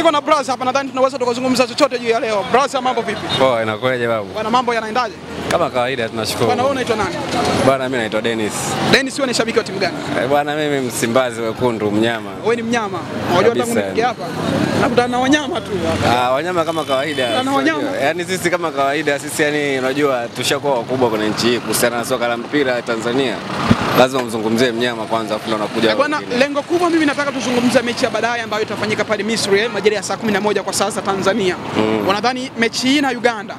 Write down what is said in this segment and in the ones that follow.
Niko na brother hapa, nadhani tunaweza tukazungumza chochote juu ya leo. Brother, mambo vipi? Poa, inakuwaje babu? Bwana, mambo yanaendaje? Kama kawaida tunashukuru. Bwana, wewe unaitwa nani? Bwana, mimi naitwa Dennis. Dennis, wewe ni shabiki wa timu gani? Eh, Bwana, mimi Msimbazi wekundu mnyama. Wewe ni mnyama. Unajua tangu nifike hapa nakutana na wanyama tu. Ah, wanyama kama kawaida. Na wanyama. Yaani sisi kama kawaida sisi yani unajua tushakuwa wakubwa kwenye nchi hii kuhusiana na soka la mpira Tanzania. Lazima mzungumzie mnyama kwanza afu unakuja. anakuja Bwana, lengo kubwa mimi nataka tuzungumze mechi ya baadaye ambayo itafanyika pale Misri eh, majira ya saa 11 kwa sasa za Tanzania. Mm. Unadhani mechi hii na Uganda?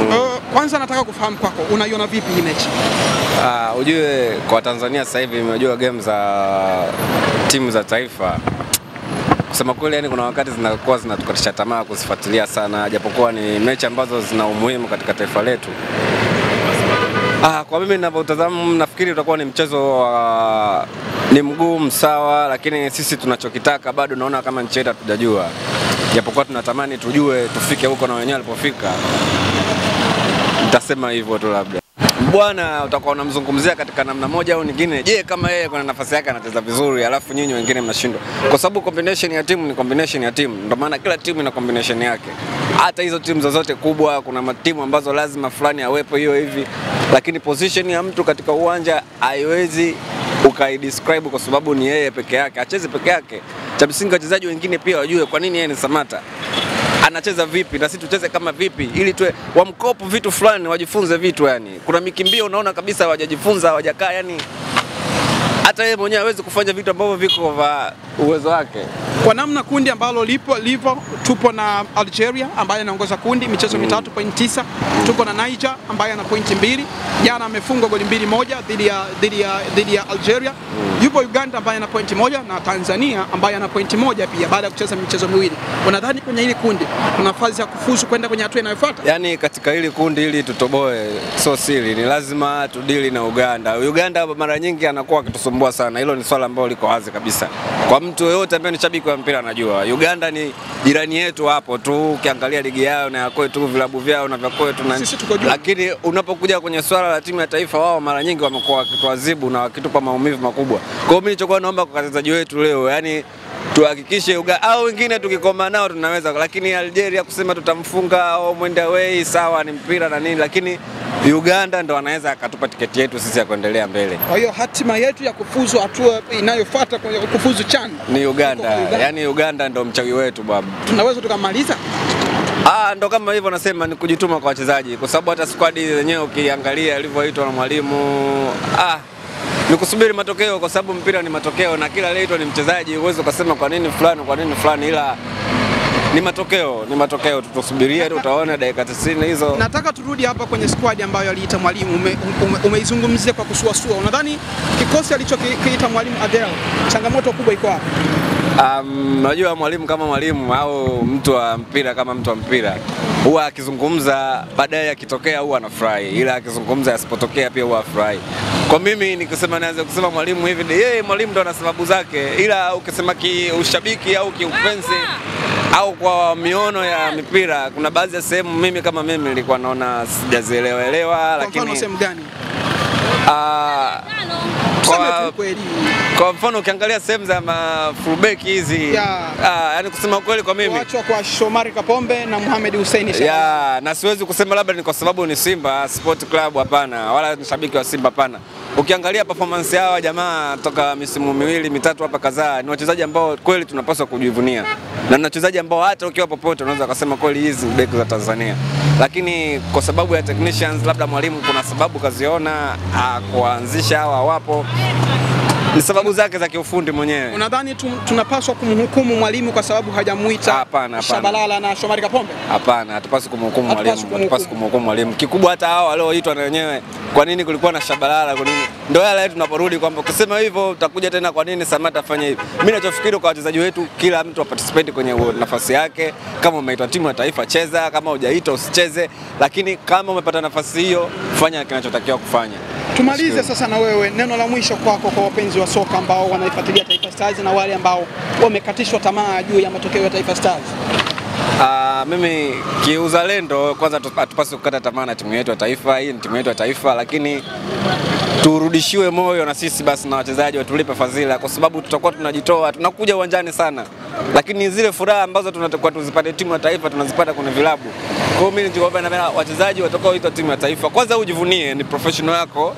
mm. Uh, kwanza nataka kufahamu kwako, unaiona vipi hii mechi? Ah, uh, ujue kwa Tanzania sasa hivi imejua game za timu za taifa kusema kweli, yani kuna wakati zinakuwa zinatukatisha tamaa kuzifuatilia sana, japokuwa ni mechi ambazo zina umuhimu katika taifa letu. Ah, kwa mimi ninavyotazama nafikiri utakuwa ni mchezo wa ni mgumu sawa, lakini sisi tunachokitaka bado naona kama nchi yetu hatujajua, japokuwa tunatamani tujue tufike huko na wenyewe walipofika. Nitasema hivyo tu labda bwana, utakuwa unamzungumzia katika namna moja au nyingine. Je, kama yeye kuna nafasi yake anacheza vizuri, alafu nyinyi wengine mnashindwa? Kwa sababu combination ya timu ni combination ya timu, ndio maana kila timu ina combination yake. Hata hizo timu zozote kubwa, kuna matimu ambazo lazima fulani awepo hiyo hivi, lakini position ya mtu katika uwanja haiwezi ukaidescribe kwa sababu ni yeye peke yake, acheze peke yake. Cha msingi wachezaji wengine pia wajue kwa nini yeye ni Samata anacheza vipi na sisi tucheze kama vipi, ili tuwe wamkopo vitu fulani, wajifunze vitu. Yani kuna mikimbio unaona kabisa hawajajifunza, hawajakaa, yani hata yeye mwenyewe hawezi kufanya vitu ambavyo viko vya uwezo wake. Kwa namna kundi ambalo lipo livo, tupo na Algeria ambaye anaongoza kundi michezo mm. mitatu point tisa. Tuko na Niger ambaye ana pointi mbili, jana amefungwa goli mbili moja dhidi ya dhidi ya dhidi ya Algeria. Yupo Uganda ambaye ana pointi moja na Tanzania ambaye ana pointi moja pia baada ya kucheza michezo miwili. Unadhani kwenye hili kundi kuna nafasi ya kufuzu kwenda kwenye hatua inayofuata? Yani katika hili kundi ili tutoboe, sio siri, ni lazima tudili na Uganda. Uganda mara nyingi anakuwa akitusumbua sana, hilo ni swala ambalo liko wazi kabisa kwa mtu yoyote ambaye ni shabiki wa mpira anajua Uganda ni jirani yetu hapo tu, ukiangalia ligi yao na ya kwetu, vilabu vyao na vya kwetu na lakini unapokuja kwenye swala la timu ya taifa, wao mara nyingi wamekuwa wakituadhibu na wakitupa maumivu makubwa. Kwa hiyo mimi nilichokuwa naomba kwa wachezaji wetu leo, yani tuhakikishe Uga au wengine tukikoma nao tunaweza, lakini Algeria kusema tutamfunga au mwenda away, sawa, ni mpira na nini, lakini Uganda ndo anaweza akatupa tiketi yetu sisi ya kuendelea mbele. Kwa hiyo hatima yetu ya kufuzu hatua inayofuata kwenye kufuzu CHAN Ni Uganda, Uganda. yani Uganda ndo mchawi wetu babu. tunaweza tukamaliza. Ah, ndo kama hivyo nasema ni kujituma kwa wachezaji, kwa sababu hata squad yenyewe ukiangalia ilivyoitwa na mwalimu ah, ni kusubiri matokeo, kwa sababu mpira ni matokeo na kila aliyeitwa ni mchezaji. Huwezi ukasema kwa nini fulani, kwa nini fulani, ila ni matokeo, ni matokeo. Tutusubirie tu, utaona dakika 90 hizo. Nataka turudi hapa kwenye squad ambayo aliita mwalimu, umeizungumzia ume- ume- kwa kusuasua. Unadhani kikosi alichokiita mwalimu Adel, changamoto kubwa iko wapi? Um, najua mwalimu kama mwalimu au mtu wa mpira kama mtu wa mpira huwa akizungumza baadaye akitokea huwa anafurahi, ila akizungumza asipotokea pia huwa afurahi. Kwa mimi nikisema naweza kusema mwalimu hivi, yeye mwalimu ndo ana sababu zake, ila ukisema kiushabiki au kiupenzi au kwa miono ya mipira, kuna baadhi ya sehemu mimi kama mimi nilikuwa naona sijazielewaelewa, Kwa mfano lakini sehemu gani? ah, Tuseme kwa- kwa mfano ukiangalia sehemu za mafulbeki hizi yeah. ah, yani kusema kweli kwa mimi Kuachwa kwa Shomari Kapombe na Mohamed Hussein Shah. ya na siwezi kusema labda ni kwa sababu ni Simba Sport Club, hapana, wala ni shabiki wa Simba, hapana. Ukiangalia performance yao jamaa toka misimu miwili mitatu hapa kadhaa, ni wachezaji ambao kweli tunapaswa kujivunia, na ni wachezaji ambao hata ukiwa popote unaweza kusema kweli hizi beki za Tanzania, lakini kwa sababu ya technicians, labda mwalimu kuna sababu kaziona ah, kuanzisha hawa wapo, ni sababu zake za kiufundi mwenyewe. Unadhani tu, tunapaswa kumhukumu mwalimu kwa sababu hajamuita. Shabalala na Shomari Kapombe? Hapana, hatupaswi kumhukumu mwalimu, hatupaswi kumhukumu mwalimu. Kikubwa hata hao walioitwa na wenyewe, kwa nini kulikuwa na Shabalala? Kwa nini? Ndio yale tunaporudi kwamba kusema hivyo utakuja tena, kwa nini Samata afanye hivi? Mimi nachofikiri kwa wachezaji wetu, kila mtu aparticipate kwenye nafasi yake. Kama umeitwa timu ya taifa, cheza. Kama hujaitwa usicheze, lakini kama umepata nafasi hiyo, fanya kinachotakiwa kufanya. Tumalize sasa na wewe, neno la mwisho kwako kwa wapenzi wa soka ambao wanaifuatilia Taifa Stars na wale ambao wamekatishwa tamaa juu ya matokeo ya Taifa Stars. Ah, mimi kiuzalendo kwanza hatupasi kukata tamaa na timu yetu ya taifa. Hii ni timu yetu ya taifa, lakini turudishiwe moyo na sisi basi na wachezaji watulipe fadhila, kwa sababu tutakuwa tunajitoa, tunakuja uwanjani sana, lakini zile furaha ambazo tunatakuwa tuzipate timu ya taifa tunazipata kwenye vilabu. Kwa hiyo mimi nikiwaomba na wachezaji watakaoitwa timu ya taifa, kwanza ujivunie, ni professional yako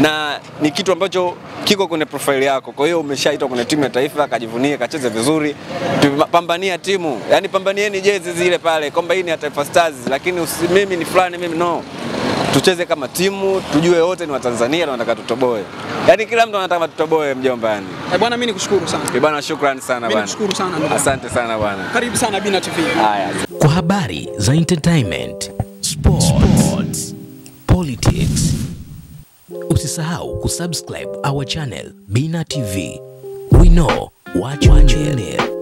na ni kitu ambacho kiko kwenye profile yako. Kwa hiyo umeshaitwa kwenye timu ya taifa, kajivunie, kacheze vizuri, pambania timu, yani pambanieni jezi zile pale kwamba hii ni ya Taifa Stars, lakini usi, mimi ni fulani, mimi no tucheze kama timu, tujue wote ni Watanzania na wanataka tutoboe. Yaani kila mtu anataka tutoboe mjomba yani. Eh, bwana mimi nikushukuru sana. Eh, bwana shukrani sana bwana. Nikushukuru sana ndugu. Asante sana bwana. Karibu sana Bina TV. Haya. Kwa habari za entertainment, sports, sports, politics. Usisahau kusubscribe our channel Bina TV. We know what you need.